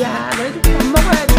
야 너희들 밥 먹어야지.